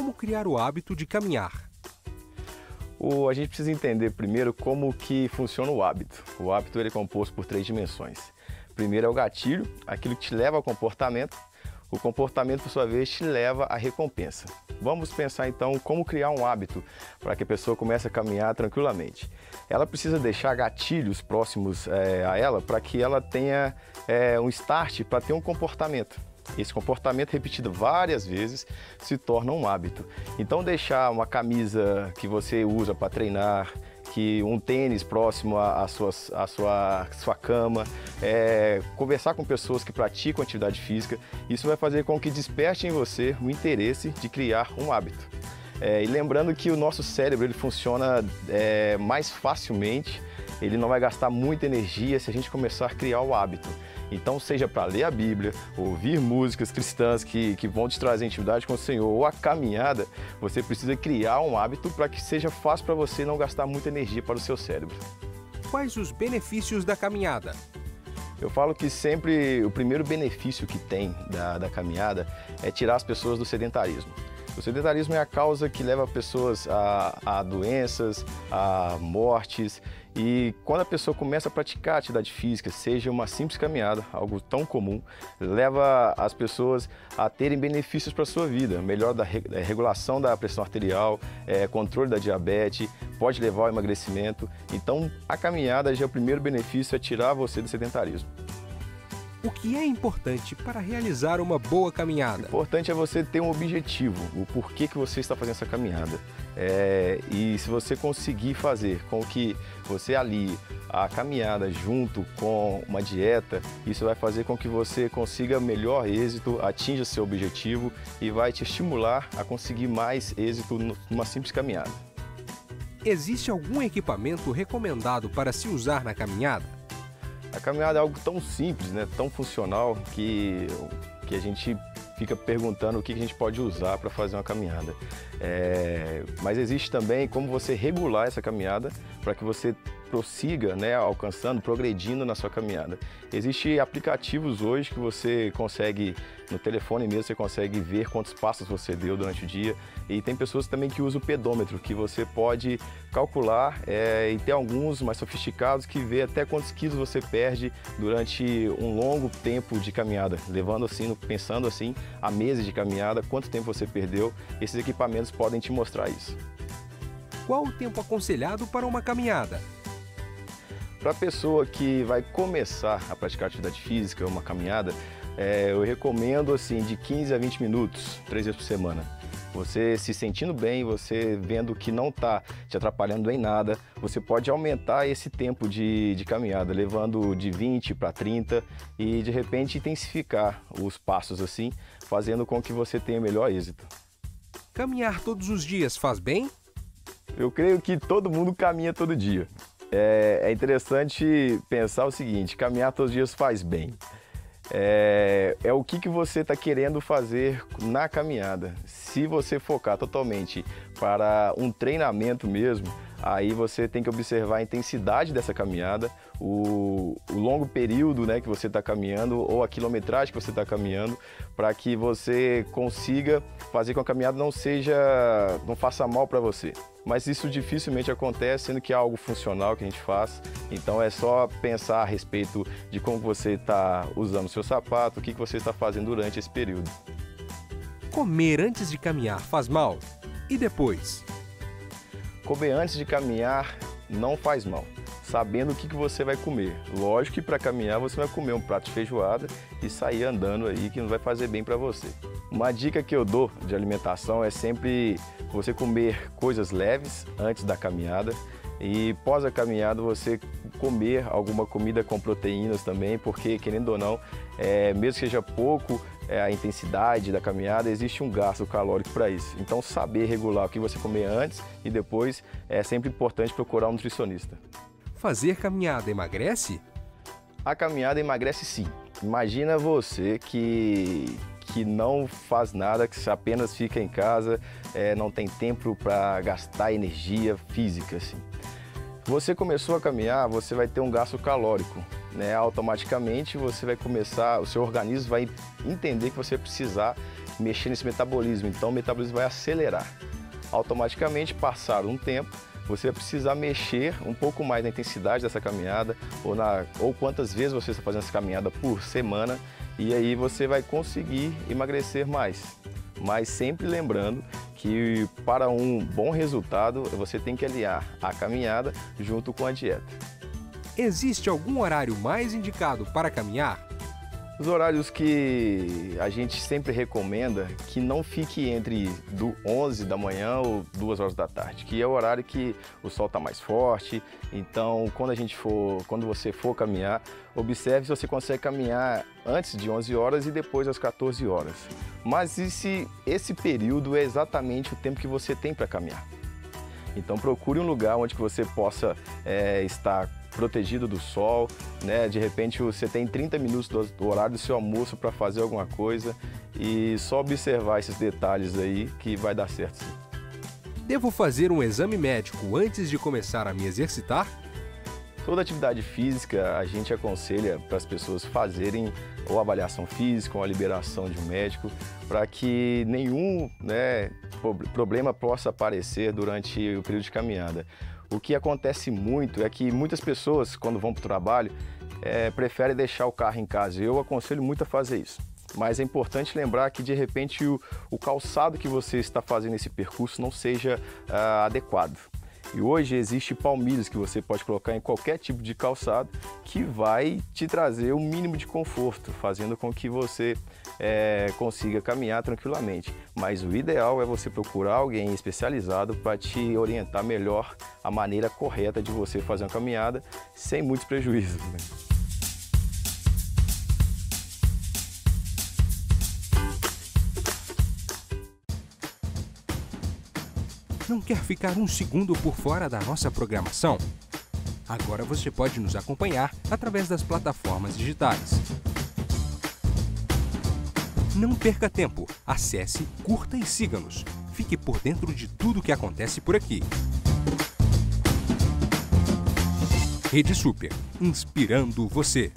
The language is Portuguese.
como criar o hábito de caminhar. O, a gente precisa entender primeiro como que funciona o hábito. O hábito ele é composto por três dimensões. Primeiro é o gatilho, aquilo que te leva ao comportamento. O comportamento, por sua vez, te leva à recompensa. Vamos pensar então como criar um hábito para que a pessoa comece a caminhar tranquilamente. Ela precisa deixar gatilhos próximos é, a ela para que ela tenha é, um start para ter um comportamento. Esse comportamento repetido várias vezes se torna um hábito. Então deixar uma camisa que você usa para treinar, que um tênis próximo à, sua, sua, sua cama, é, conversar com pessoas que praticam atividade física, isso vai fazer com que desperte em você o interesse de criar um hábito. É, e lembrando que o nosso cérebro ele funciona é, mais facilmente, ele não vai gastar muita energia se a gente começar a criar o hábito. Então, seja para ler a Bíblia, ouvir músicas cristãs que, que vão te trazer intimidade com o Senhor, ou a caminhada, você precisa criar um hábito para que seja fácil para você não gastar muita energia para o seu cérebro. Quais os benefícios da caminhada? Eu falo que sempre o primeiro benefício que tem da, da caminhada é tirar as pessoas do sedentarismo. O sedentarismo é a causa que leva pessoas a, a doenças, a mortes e quando a pessoa começa a praticar atividade física, seja uma simples caminhada, algo tão comum, leva as pessoas a terem benefícios para a sua vida. Melhor da regulação da pressão arterial, é, controle da diabetes, pode levar ao emagrecimento. Então, a caminhada já é o primeiro benefício, é tirar você do sedentarismo. O que é importante para realizar uma boa caminhada? O importante é você ter um objetivo, o porquê que você está fazendo essa caminhada. É, e se você conseguir fazer com que você alie a caminhada junto com uma dieta, isso vai fazer com que você consiga melhor êxito, atinja seu objetivo e vai te estimular a conseguir mais êxito numa simples caminhada. Existe algum equipamento recomendado para se usar na caminhada? A caminhada é algo tão simples, né? tão funcional, que, que a gente fica perguntando o que a gente pode usar para fazer uma caminhada. É, mas existe também como você regular essa caminhada para que você prossiga, né, alcançando, progredindo na sua caminhada. Existem aplicativos hoje que você consegue, no telefone mesmo, você consegue ver quantos passos você deu durante o dia. E tem pessoas também que usam o pedômetro, que você pode calcular é, e tem alguns mais sofisticados que vê até quantos quilos você perde durante um longo tempo de caminhada, levando assim, pensando assim, a meses de caminhada, quanto tempo você perdeu. Esses equipamentos podem te mostrar isso. Qual o tempo aconselhado para uma caminhada? Para a pessoa que vai começar a praticar atividade física, uma caminhada, é, eu recomendo assim de 15 a 20 minutos, três vezes por semana. Você se sentindo bem, você vendo que não está te atrapalhando em nada, você pode aumentar esse tempo de, de caminhada, levando de 20 para 30 e de repente intensificar os passos assim, fazendo com que você tenha melhor êxito. Caminhar todos os dias faz bem? Eu creio que todo mundo caminha todo dia é, é interessante pensar o seguinte, caminhar todos os dias faz bem. É, é, o que, que você está querendo fazer na caminhada. Se você focar totalmente para um treinamento mesmo, aí você tem que observar a intensidade dessa caminhada, o, o longo período né, que você está caminhando ou a quilometragem que você está caminhando, para que você consiga fazer com que a caminhada não seja, não faça mal para você. Mas isso dificilmente acontece, sendo que é algo funcional que a gente faz. Então é só pensar a respeito de como você está usando o seu sapato, o que, que você está fazendo durante esse período. Comer antes de caminhar faz mal? E depois? Comer antes de caminhar não faz mal sabendo o que, que você vai comer. Lógico que para caminhar você vai comer um prato de feijoada e sair andando aí que não vai fazer bem para você. Uma dica que eu dou de alimentação é sempre você comer coisas leves antes da caminhada e pós a caminhada você comer alguma comida com proteínas também, porque querendo ou não, é, mesmo que seja pouco é, a intensidade da caminhada, existe um gasto calórico para isso. Então saber regular o que você comer antes e depois é sempre importante procurar um nutricionista. Fazer caminhada emagrece? A caminhada emagrece sim. Imagina você que, que não faz nada, que apenas fica em casa, é, não tem tempo para gastar energia física. Assim. Você começou a caminhar, você vai ter um gasto calórico. Né? Automaticamente você vai começar, o seu organismo vai entender que você precisar mexer nesse metabolismo, então o metabolismo vai acelerar. Automaticamente, passado um tempo, você vai precisar mexer um pouco mais na intensidade dessa caminhada ou, na, ou quantas vezes você está fazendo essa caminhada por semana e aí você vai conseguir emagrecer mais. Mas sempre lembrando que para um bom resultado você tem que aliar a caminhada junto com a dieta. Existe algum horário mais indicado para caminhar? Os horários que a gente sempre recomenda que não fique entre do 11 da manhã ou 2 horas da tarde, que é o horário que o sol está mais forte. Então, quando a gente for, quando você for caminhar, observe se você consegue caminhar antes de 11 horas e depois às 14 horas. Mas esse, esse período é exatamente o tempo que você tem para caminhar. Então procure um lugar onde você possa é, estar protegido do sol, né? De repente você tem 30 minutos do horário do seu almoço para fazer alguma coisa e só observar esses detalhes aí que vai dar certo. Sim. Devo fazer um exame médico antes de começar a me exercitar? Toda atividade física a gente aconselha para as pessoas fazerem ou avaliação física ou a liberação de um médico para que nenhum né, problema possa aparecer durante o período de caminhada. O que acontece muito é que muitas pessoas, quando vão para o trabalho, é, preferem deixar o carro em casa. Eu aconselho muito a fazer isso. Mas é importante lembrar que de repente o, o calçado que você está fazendo esse percurso não seja uh, adequado. E hoje existe palmilhas que você pode colocar em qualquer tipo de calçado que vai te trazer o um mínimo de conforto, fazendo com que você é, consiga caminhar tranquilamente. Mas o ideal é você procurar alguém especializado para te orientar melhor a maneira correta de você fazer uma caminhada sem muitos prejuízos. Né? Não quer ficar um segundo por fora da nossa programação? Agora você pode nos acompanhar através das plataformas digitais. Não perca tempo, acesse, curta e siga-nos. Fique por dentro de tudo o que acontece por aqui. Rede Super, inspirando você.